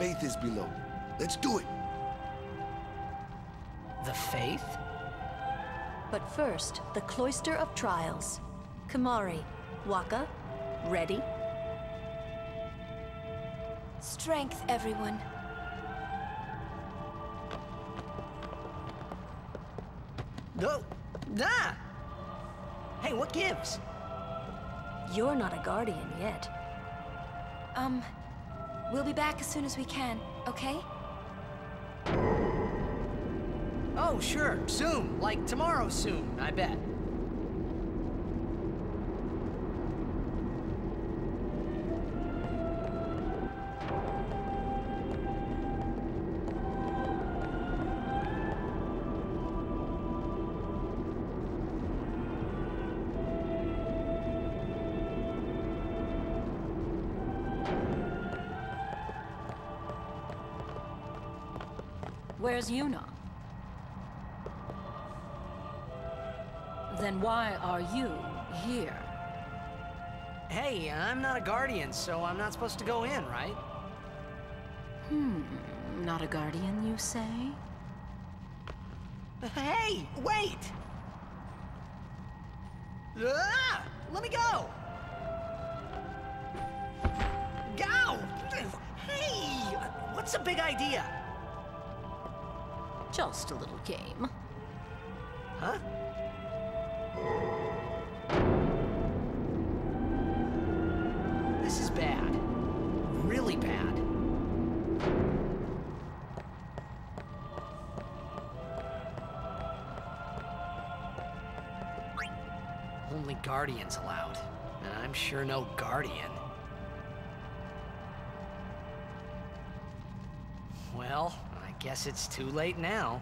Fayth is below. Let's do it. The Fayth? But first, the Cloister of Trials. Kimahri, Wakka, ready? Strength, everyone. No. Nah! Hey, what gives? You're not a Guardian yet. Um, we'll be back as soon as we can, okay? Oh, sure, soon. Like tomorrow soon, I bet. Where's Yuna? Then why are you here? Hey, I'm not a Guardian, so I'm not supposed to go in, right? Hmm, not a Guardian, you say? Hey, wait! Ah! Let me go! Go! Hey! What's a big idea? Just a little game. Huh? This is bad. Really bad. Only Guardians allowed. And I'm sure no Guardian. Well, guess it's too late now.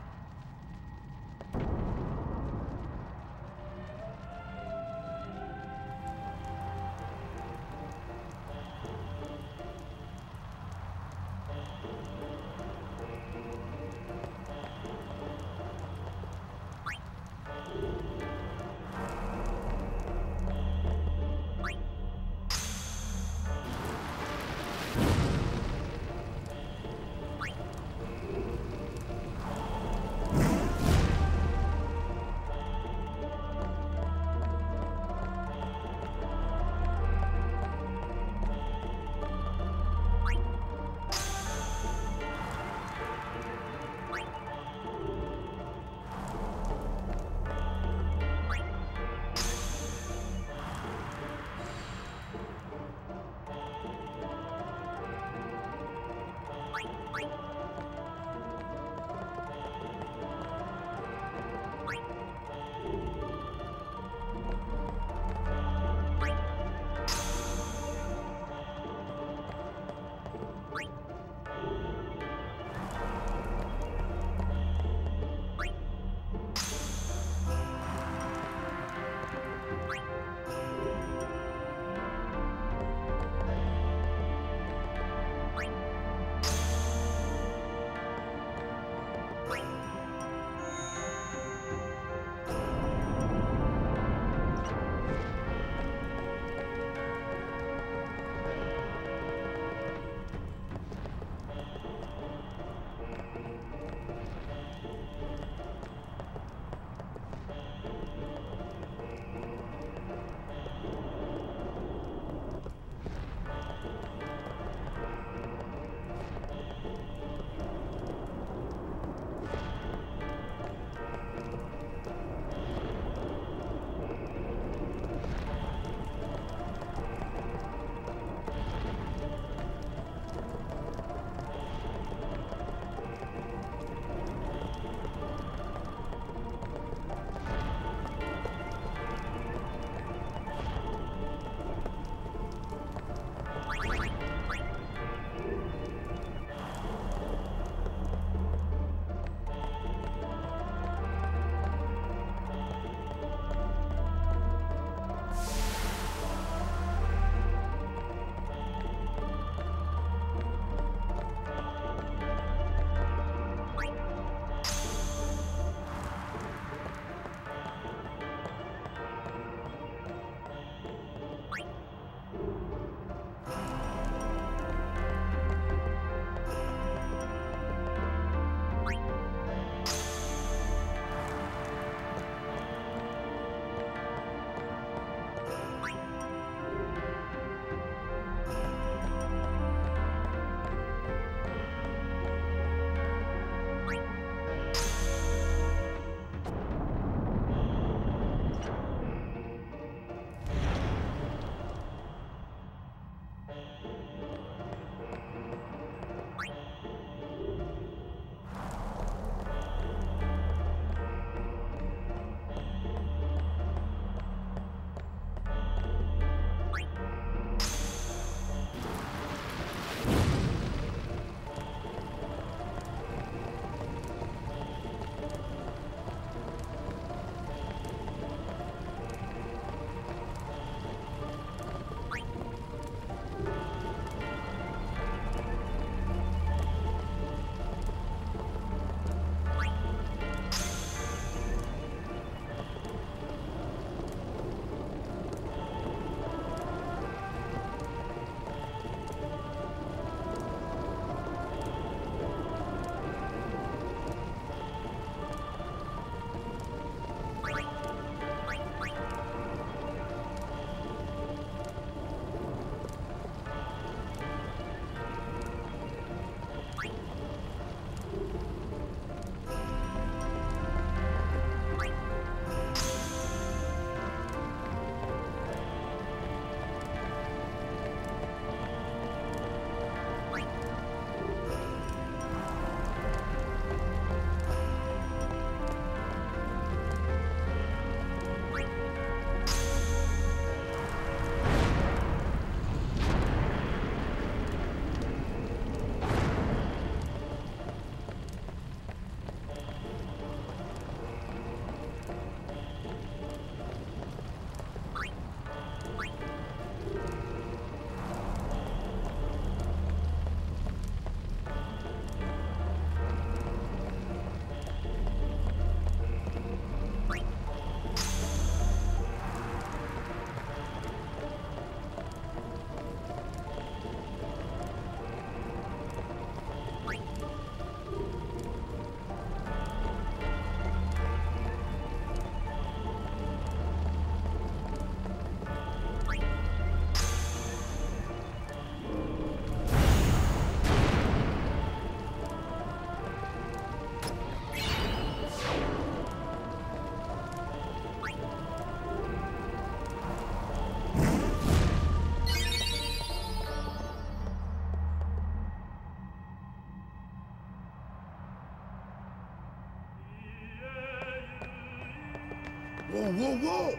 Whoa, whoa, whoa!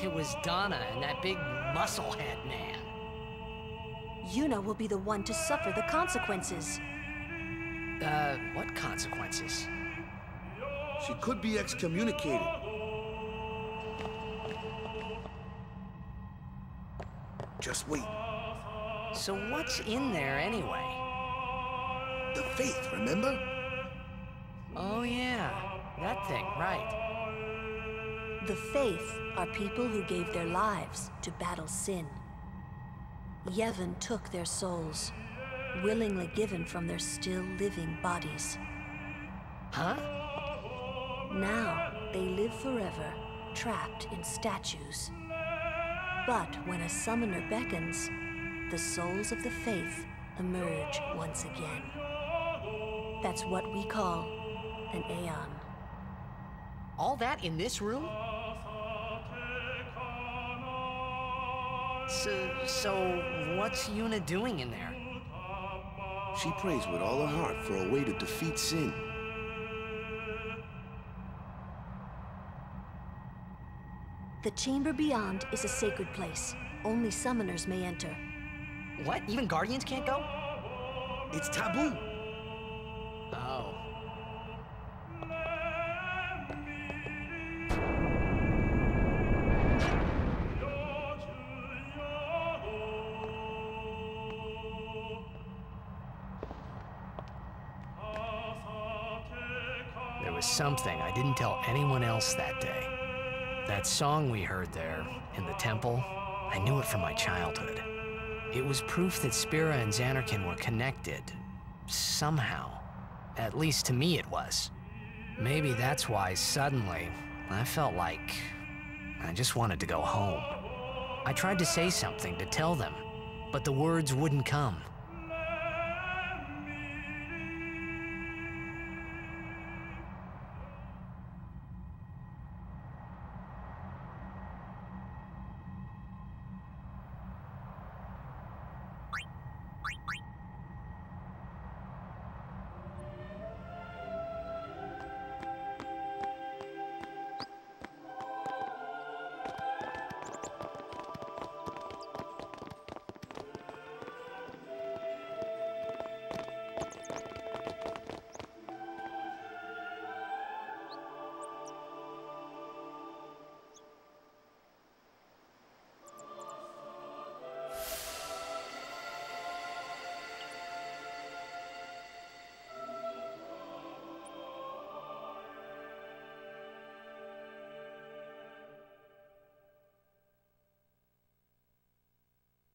It was Dona and that big musclehead man. Yuna will be the one to suffer the consequences. Uh, what consequences? She could be excommunicated. Just wait. So what's in there anyway? The fayth, remember? Oh yeah, that thing, right. The Fayth are people who gave their lives to battle sin. Yevon took their souls, willingly given from their still living bodies. Huh? Now they live forever, trapped in statues. But when a summoner beckons, the souls of the fayth emerge once again. That's what we call an Aeon. All that in this room? So, so what's Yuna doing in there? She prays with all her heart for a way to defeat sin. The chamber beyond is a sacred place. Only summoners may enter. What? Even Guardians can't go? It's taboo. Oh. Was something I didn't tell anyone else that day. That song we heard there, in the temple, I knew it from my childhood. It was proof that Spira and Zanarkand were connected. Somehow. At least to me it was. Maybe that's why suddenly I felt like I just wanted to go home. I tried to say something to tell them, but the words wouldn't come.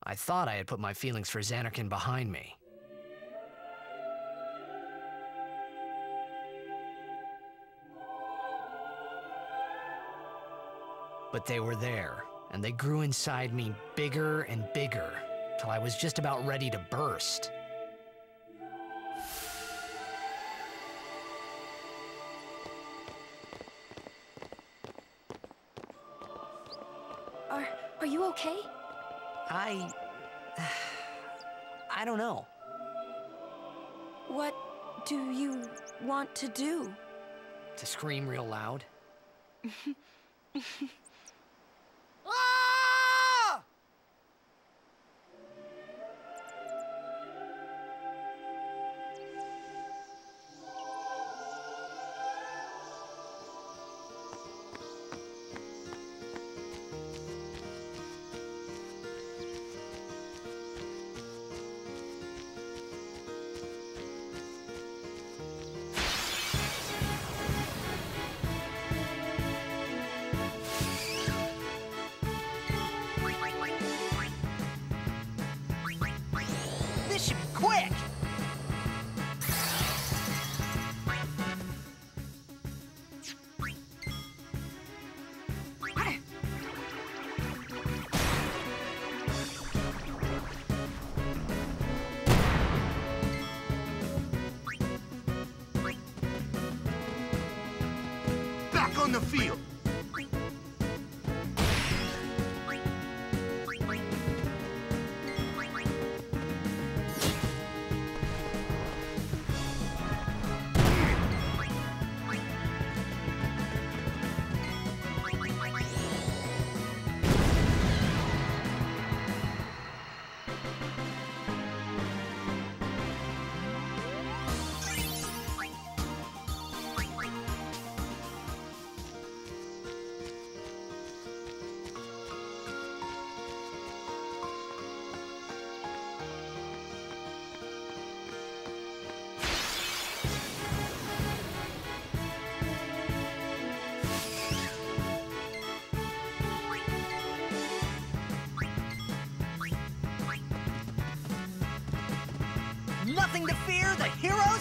I thought I had put my feelings for Zanarkand behind me. But they were there, and they grew inside me bigger and bigger, till I was just about ready to burst. Are are you okay? I. I don't know. What do you want to do? To scream real loud. field.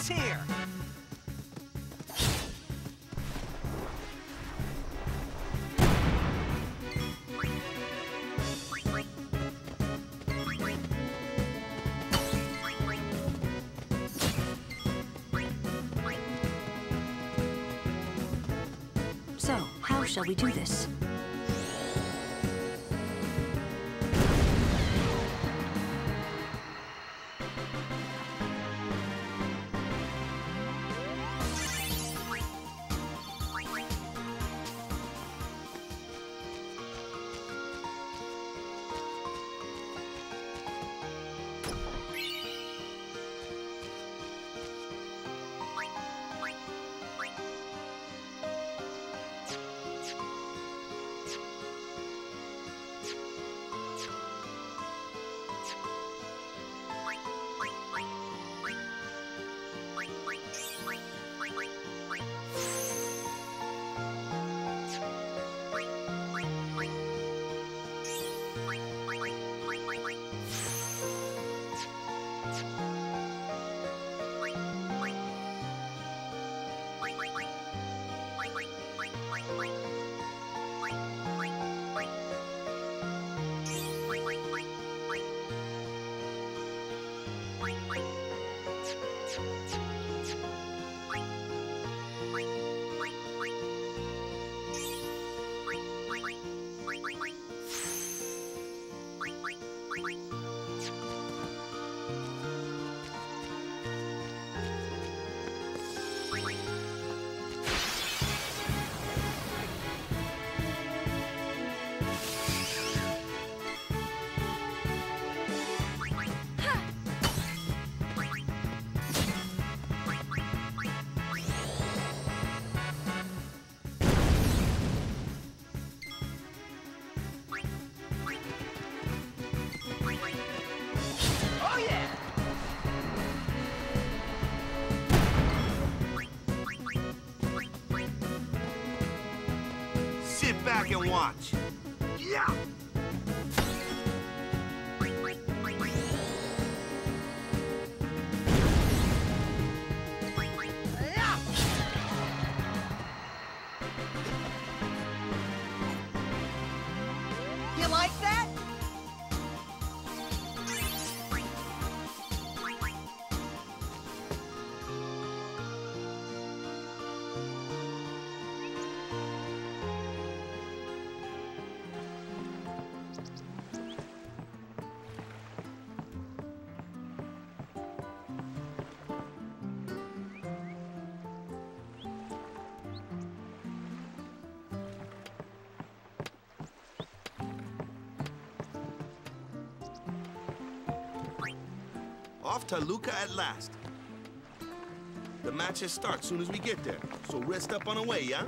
Here! So, how shall we do this? Oh watch. Off to Luca at last. The matches start soon as we get there, so rest up on the way, yeah?